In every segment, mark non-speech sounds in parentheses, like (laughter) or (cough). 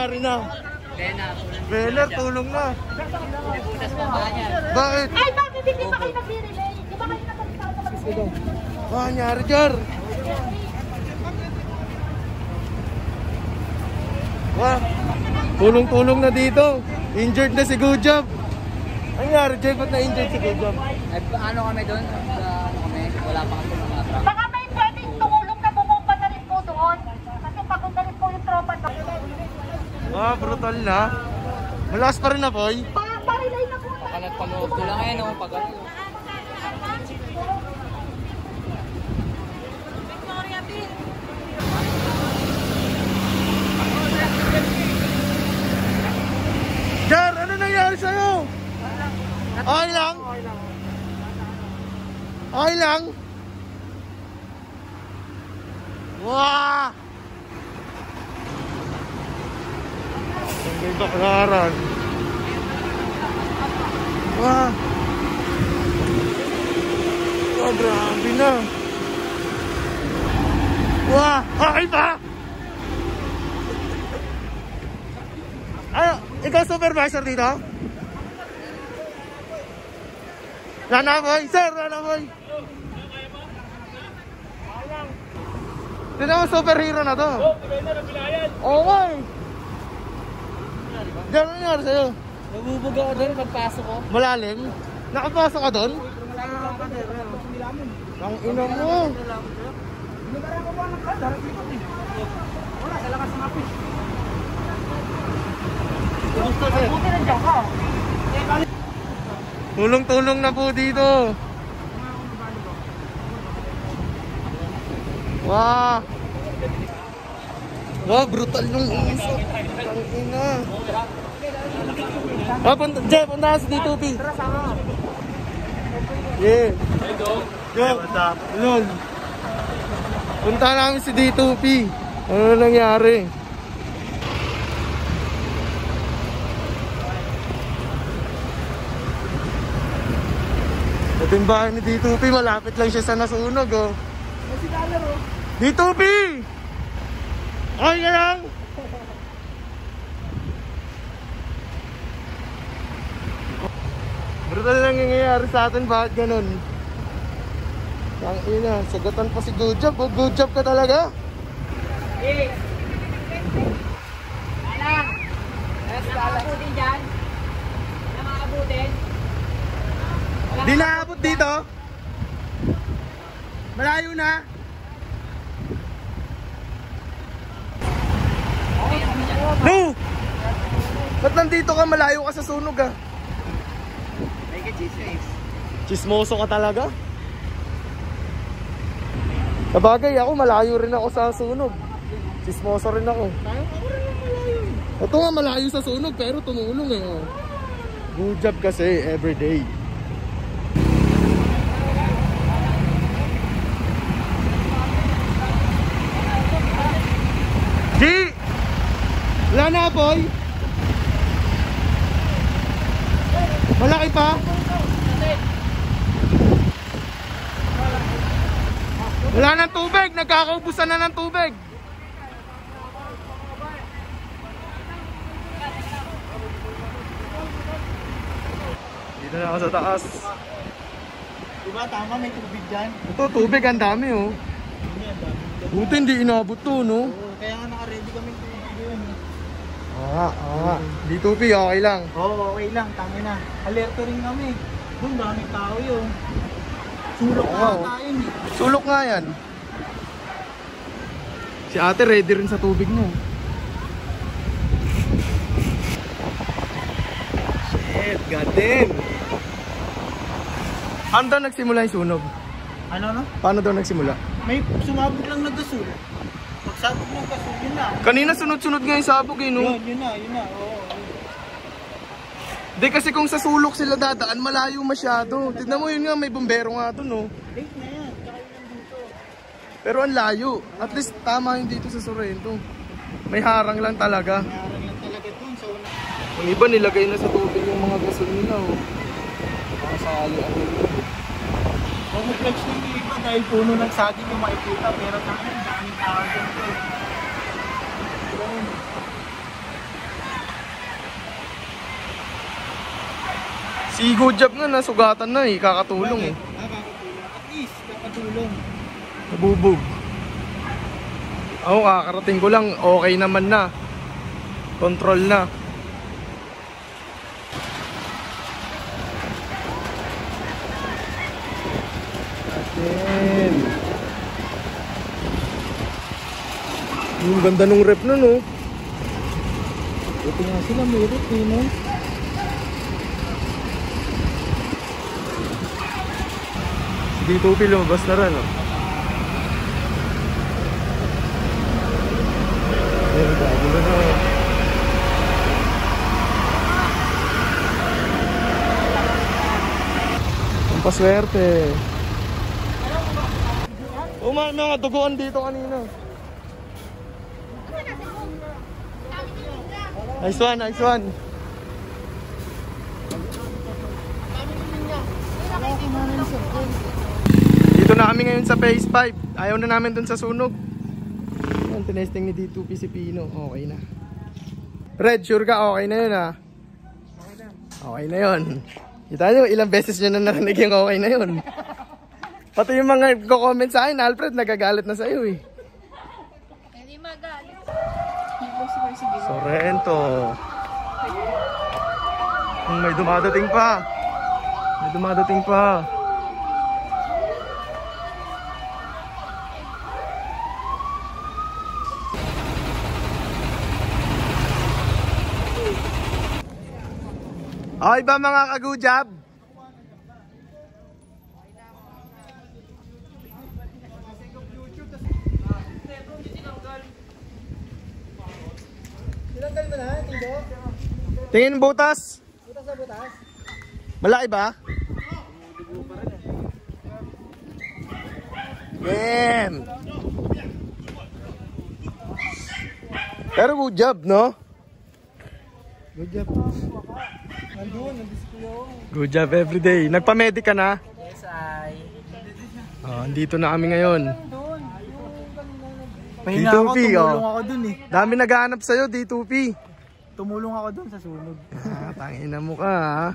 nangyari na? Beller, tulong na. Ba? Bakit? Ay, bakit hindi pa kayo nag-relay? Di ba kayo nag-relay? Ano nangyari, Jar? Wah, tulong-tulong na dito. Injured na si Gujab. Ano nangyari, Jay? Ba't na-injured si Gujab? Ay, ano kami doon? Sa ano kami? Wala pa kami mga truck. Baka may pwedeng tumulong na bumomba na rin po doon. Kasi pagod na rin po yung tropa doon. Ah, brutal na. Malakas pa rin na, boy. Pa parilay na po. Kalat pa loob ko lang ngayon, oh. Pag ano. Jar, ano nangyari sa'yo? Okay lang? Okay lang? Wah! Ang ganda kalaran. Wah! Wah, grabe na. Wah! Okay ba? Ano? Ikaw supervisor dito? Rana boy! Sir, Rana boy! Tignan mo, superhero na to. Oo nga eh. Diyan ano nangyari sa'yo? Nabubog ako doon pagpasok ko. Malalim? Nakapasok ka doon? Ang ina mo. Buti nandiyan ka. Tulong-tulong na po dito. Wah! Wah, brutal yung isa. Ang ina. Ah, punta, Jay, punta sa D2P. Yeah. Yo, what's up? Yun. Punta namin si D2P. Ano nangyari? Ito yung bahay ni D2P, malapit lang siya sa nasunog, oh. D2P! Okay ka lang? Brutal lang nangyayari sa atin, bakit ganun? Ang ina, sagatan pa si Good Job, oh, good job ka talaga. Eh! Anak! Nakakabutin dyan? Nakakabutin? Di naabot dito? Malayo na? No! Ba't nandito ka? Malayo ka sa sunog ah. May ka Jesus. Chismoso ka talaga? Sabagay ako, malayo rin ako sa sunog. Chismoso rin ako. Ito nga malayo sa sunog pero tumulong eh. Oh. Good job kasi everyday. G! Wala na boy? Malaki pa? Wala ng tubig, nagkakaubusan na ng tubig. Dito na ako sa taas. Diba tama may tubig dyan? Ito, tubig ang dami oh. Buti hindi inabot to, no? Oo, kaya nga naka-ready kami tubig yun. Ah, ah. D2P, okay lang. Oo, okay lang, tama na. Alerto rin kami. Doon, daming tao yun. Sulok Oo, na tayo eh. Sulok nga yan. Si ate ready rin sa tubig mo. Shit, goddamn. Paano daw nagsimula yung sunog? Ano no? Paano daw nagsimula? May sumabog lang na gasol. Pagsabog ng gasol, yun na. Kanina sunod-sunod nga yung sabog eh, no? Yun, yun na, yun na. Oo. Di kasi kung sa sulok sila dadaan, malayo masyado. Tignan mo yun nga, may bumbero nga doon, no? Late na yan, yun. Pero ang layo. At least tama yung dito sa Sorrento. May harang lang talaga. Mayroon lang talaga sa una. Yung iba nilagay na sa tubig yung mga gasol nila, oh. Mga sali, ano. Pumuflex na yung iba dahil puno ng saging yung makikita. Pero tayo, daming tao dun. Si Good Job nga nasugatan na eh, kakatulong eh. Nakakatulong. At least, kakatulong. Nabubog. Ako kakarating ko lang, okay naman na. Control na. Atin. Yung ganda nung rep nun oh. Buti nga sila, meron eh, no? Dito lumabas na rin oh. Ayan, bago na na. Ang paswerte. Oh, may mga duguan dito kanina. Nice one, nice one. Dito na kami ngayon sa phase 5. Ayaw na namin dun sa sunog. Yan, tinesting ni D2P si Pino. Okay na. Red, sure ka? Okay na yun ah. Okay na yun. Kita nyo, ilang beses nyo na narinig yung okay na yun. Pati yung mga nagko-comment sa akin, Alfred, nagagalit na sa'yo eh. Hindi magalit. Sorrento. Hmm, May dumadating pa. May dumadating pa. Okay ba mga kagujab? Tinanggal mo na, Tigo? Tingin butas. Butas sa butas. Malaki ba? Damn! Pero good job, no? Good job. Nandun, nandis ko yun. Good job everyday. Nagpa-medic ka na? Yes, I. Oh, andito na kami ngayon. Pahinga Pahinga ako, ako, D2P, tumulong oh. ako dun eh. Dami naghahanap sa'yo, D2P. Tumulong ako dun sa sunog. Ah, tangina mo ka, ha?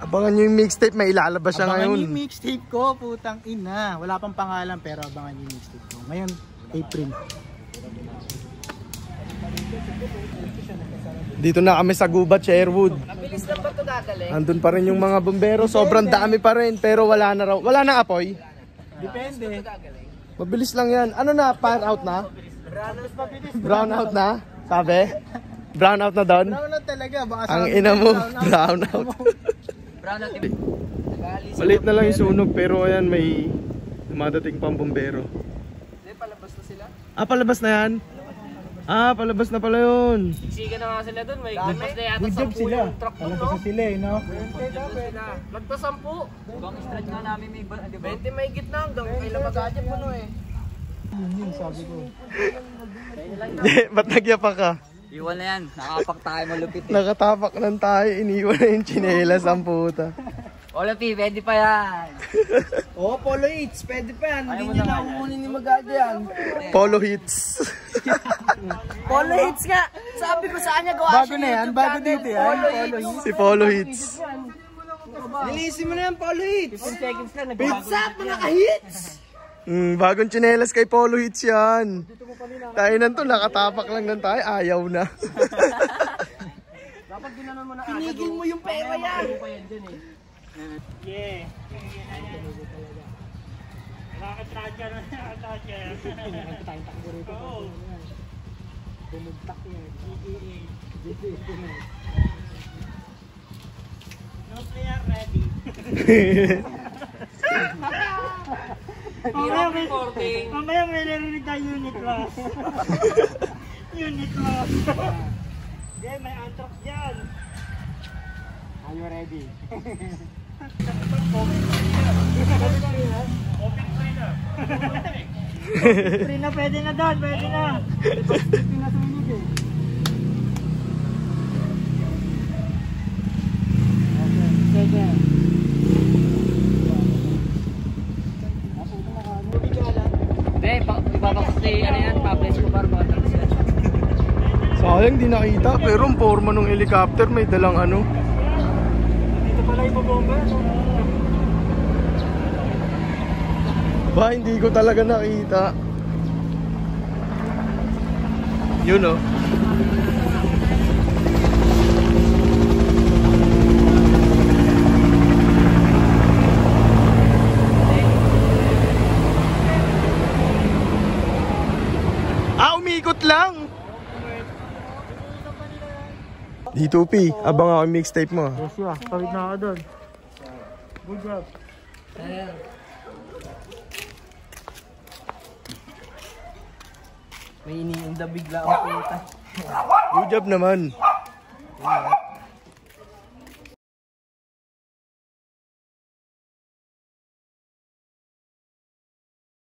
Abangan nyo yung mixtape, may ilalabas siya abangan ngayon. niyo yung mixtape ko, putang ina. Wala pang pangalan pero abangan niyo yung mixtape ko. Ngayon, April. Dito na kami sa Gubat, Sherwood. Mabilis lang ba ito gagaling? Andun pa rin yung mga bombero. Sobrang dami pa rin, pero wala na raw. Wala na apoy. Depende. Mabilis lang yan. Ano na, fire out na? Brown out na? Sabi? Brown out na doon? Brown out talaga. Baka Ang ina mo, brown out. brown out. Maliit na lang yung sunog, pero ayan, may dumadating pang bombero. Hindi, palabas na sila. Ah, palabas na yan? Ah, palabas na pala yun. Siksikan na nga sila dun. May gumpas na yata 10 sila. yung truck dun, Palabas no? na sila eh, no? Lagpas 10. Ibang stretch nga namin may ba, di ba? 20 may gitna hanggang kailan mag-adjust puno eh. Yun yun, sabi ko. (laughs) Ba't nagyapa ka? Iwan na yan. Nakapak tayo malupit eh. Nakatapak lang tayo, iniwan na yung chinelas ang puta. P, pwede pa yan. Oo, (laughs) oh, Polo Eats. Pwede pa yan. Hindi nyo na kukunin ni Magada yan. Polo hits. (laughs) (laughs) Polo hits nga. Sabi ko sa kanya, gawa Bago na yan. Bago dito yan. Si Polo hits. Nilisin mo na yan, Polo Eats. 15 seconds na, nagbabago. Mm, bagong chinelas kay Polo hits yan. Tayo nan to, nakatapak lang lang tayo, ayaw na. Tinigil mo yung pera yan. Yeah. Nakakatracha na nakakatracha. Nakakatakbo rito. Oo. Bumugtak yan. No player ready. Mamaya may, mamaya may narinig tayo unit loss. (laughs) unit loss. Hindi, may antrox dyan. Are you ready? Free na, pwede na doon, pwede na. Pwede na sunog eh. Okay, pwede. Hindi, ibabakas na ano yan, Pablo Escobar, mga talis yan. Sayang di nakita, pero ang forma ng helicopter may dalang ano. bomba. Ba, hindi ko talaga nakita. Yun oh. Ah, lang! Dito, P. Abang ako yung mixtape mo. ah. Joshua, tawid na ako doon. Good job. May iniinda bigla ang puta. Good job naman.